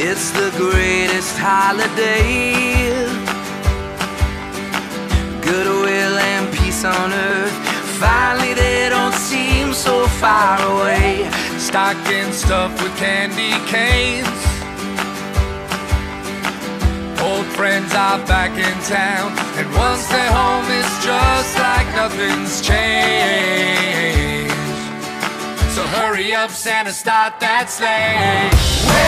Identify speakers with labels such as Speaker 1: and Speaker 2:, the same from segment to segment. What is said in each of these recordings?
Speaker 1: It's the greatest holiday. Goodwill and peace on earth. Finally, they don't seem so far away.
Speaker 2: Stocking stuffed with candy canes. Old friends are back in town, and once they're home, it's just like nothing's changed. So hurry up, Santa, start that sleigh.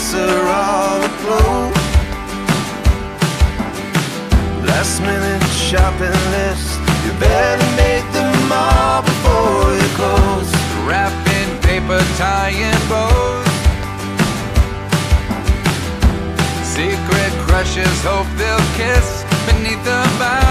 Speaker 2: Are
Speaker 1: all afloat. Last minute shopping list. You better make them all before you close. Wrapping paper, tying bows. Secret crushes hope they'll kiss beneath the bough